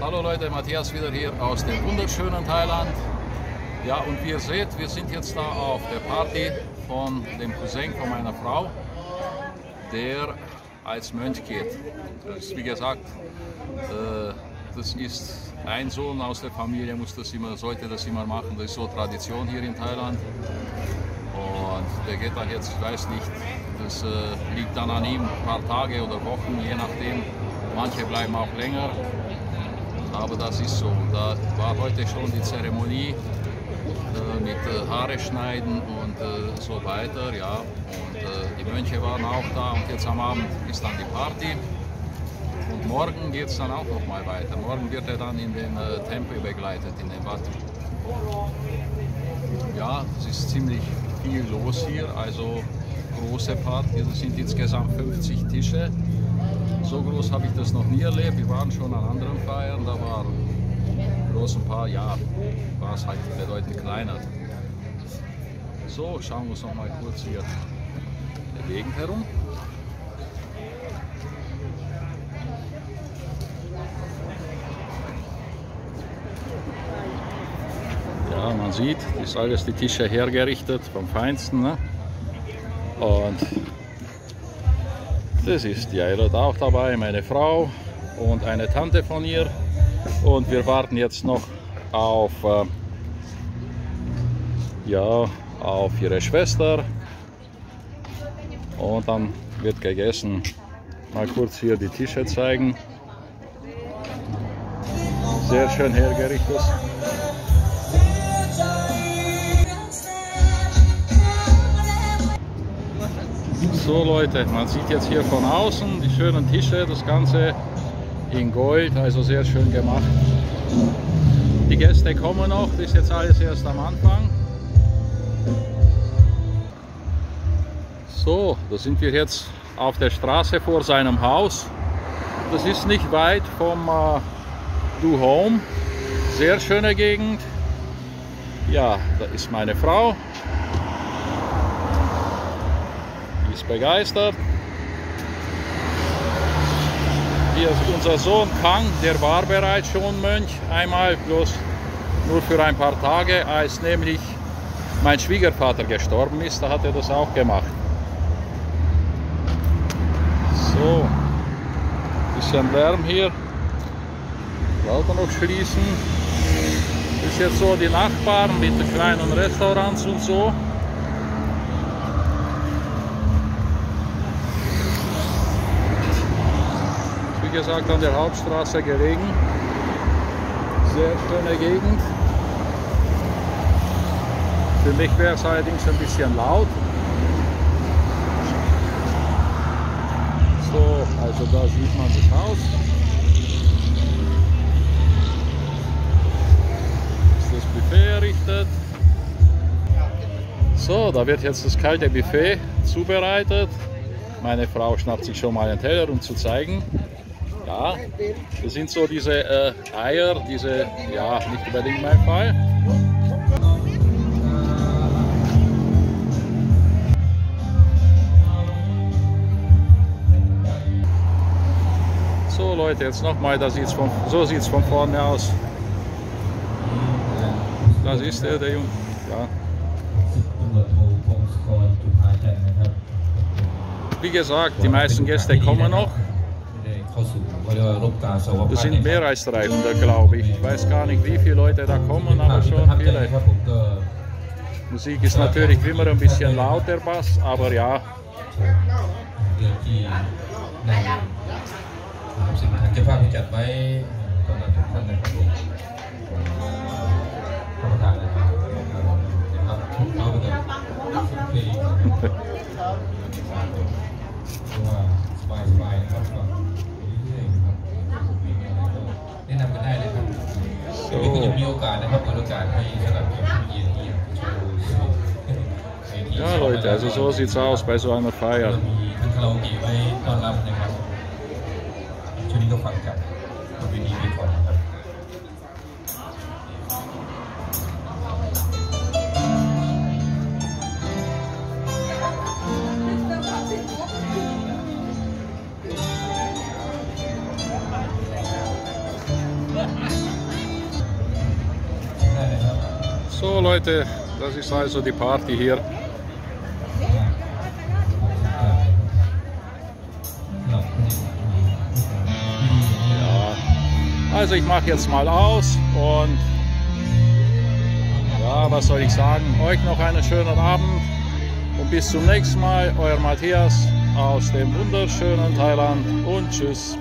Hallo Leute, Matthias wieder hier aus dem wunderschönen Thailand. Ja, und wie ihr seht, wir sind jetzt da auf der Party von dem Cousin von meiner Frau, der als Mönch geht. Das ist, wie gesagt, äh, das ist ein Sohn aus der Familie, muss das immer, sollte das immer machen. Das ist so Tradition hier in Thailand. Und der geht dann jetzt, ich weiß nicht, das äh, liegt dann an ihm, ein paar Tage oder Wochen, je nachdem. Manche bleiben auch länger, aber das ist so. Da war heute schon die Zeremonie äh, mit äh, Haare schneiden und äh, so weiter. Ja. Und äh, die Mönche waren auch da und jetzt am Abend ist dann die Party. Und morgen geht es dann auch noch mal weiter. Morgen wird er dann in den äh, Tempel begleitet, in den Wat. Ja, es ist ziemlich viel los hier, also große Party. Das sind insgesamt 50 Tische. So groß habe ich das noch nie erlebt. Wir waren schon an anderen Feiern, da war bloß ein paar, ja, war es halt bedeutend kleiner. So, schauen wir uns noch mal kurz hier der Gegend herum. Ja, man sieht, ist alles die Tische hergerichtet vom Feinsten. Ne? Und das ist Eilert auch dabei, meine Frau und eine Tante von ihr. Und wir warten jetzt noch auf, äh, ja, auf ihre Schwester. Und dann wird gegessen. Mal kurz hier die Tische zeigen. Sehr schön hergerichtet. So Leute, man sieht jetzt hier von außen die schönen Tische, das Ganze in Gold, also sehr schön gemacht. Die Gäste kommen noch, das ist jetzt alles erst am Anfang. So, da sind wir jetzt auf der Straße vor seinem Haus. Das ist nicht weit vom äh, Do Home. Sehr schöne Gegend. Ja, da ist meine Frau. Ist begeistert. Hier ist unser Sohn Kang, der war bereits schon Mönch, einmal bloß nur für ein paar Tage, als nämlich mein Schwiegervater gestorben ist, da hat er das auch gemacht. So, bisschen Lärm hier. Lauter noch schließen. Ist jetzt so die Nachbarn mit den kleinen Restaurants und so. Wie gesagt an der Hauptstraße gelegen. Sehr schöne Gegend. Für mich wäre es allerdings ein bisschen laut. So, also da sieht man das Haus. Ist das Buffet errichtet. So, da wird jetzt das kalte Buffet zubereitet. Meine Frau schnappt sich schon mal einen Teller, um zu zeigen. Ja, das sind so diese äh, Eier, diese, ja, nicht unbedingt mein Fall. So Leute, jetzt nochmal, so sieht es von vorne aus. Das ist er, der Junge. Ja. Wie gesagt, die meisten Gäste kommen noch. Das sind mehr als 300, glaube ich. Ich weiß gar nicht, wie viele Leute da kommen, aber schon viele. Musik ist natürlich immer ein bisschen lauter, Bass, aber ja. เดี๋ยวนี้ก็จะมีโอกาสนะครับเปิดโอกาสให้สำหรับผู้เย็นที่อยากจะโชว์สด Ja Leute, also so sieht's aus bei so einer Feier. So Leute, das ist also die Party hier. Ja, also ich mache jetzt mal aus und ja, was soll ich sagen? Euch noch einen schönen Abend und bis zum nächsten Mal. Euer Matthias aus dem wunderschönen Thailand und tschüss.